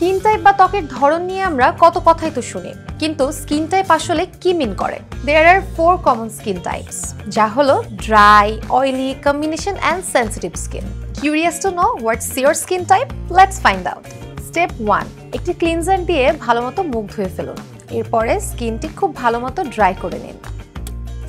ত্বকের ধরন নিয়ে আমরা কত কথাই তো শুনি। কিন্তু স্কিন টাইপ আসলে কি মিন করে? There are four common skin types যা হলো dry oily combination and sensitive skin curious to know what's your skin type let's find out step one একটি ক্লিনজার দিয়ে ভালো মতো মুখ ধুয়ে ফেলুন। এরপরে স্কিনটি খুব ভালো মতো ড্রাই করে নিন।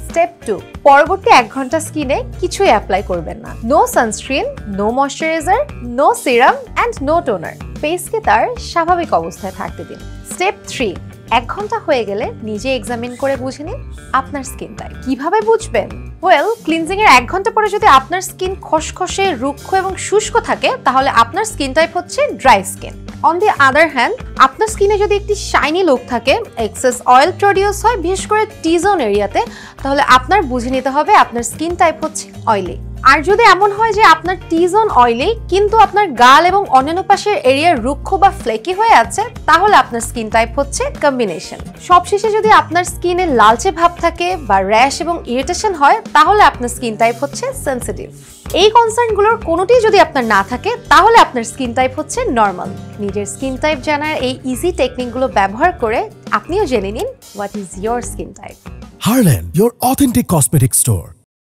স্টেপ টু পরবর্তী এক ঘণ্টা স্কিনে কিছুই অ্যাপ্লাই করবেন না। No sunscreen no moisturiser no serum and no toner ফেসকে তার স্বাভাবিক অবস্থায় থাকতে দিন। স্টেপ থ্রি এক ঘণ্টা হয়ে গেলে নিজে এক্সামিন করে বুঝে নিন আপনার স্কিন টাইপ কীভাবে বুঝবেন? ওয়েল ক্লিনজিং এর এক ঘণ্টা পরে যদি আপনার স্কিন খসখসে, রুক্ষ এবং শুষ্ক থাকে, তাহলে আপনার স্কিন টাইপ হচ্ছে dry skin on the other hand আপনার স্কিনে যদি একটি শাইনি লুক থাকে এক্সেস অয়েল প্রডিউস হয়, বিশেষ করে টি জোন এরিয়াতে তাহলে আপনার বুঝে নিতে হবে আপনার স্কিন টাইপ হচ্ছে অয়েলি আর যদি এমন হয় যে আপনার টি জোন অয়েলি কিন্তু আপনার গাল এবং অন্যান্য পাশের এরিয়া রুক্ষ বা ফ্লেকি হয়ে আছে তাহলে আপনার স্কিন টাইপ হচ্ছে কম্বিনেশন সবশেষে যদি আপনার স্কিনে লালচে ভাব থাকে বা র্যাশ এবং ইরিটেশন হয় তাহলে আপনার স্কিন টাইপ হচ্ছে সেন্সিটিভ এই কনসার্নগুলোর কোনোটি যদি আপনার না থাকে তাহলে আপনার স্কিন টাইপ হচ্ছে নর্মাল নিজের স্কিন টাইপ জানার এই ইজি টেকনিকগুলো ব্যবহার করে আপনিও জেনে নিন what is your skin type Harlan, your authentic cosmetic store.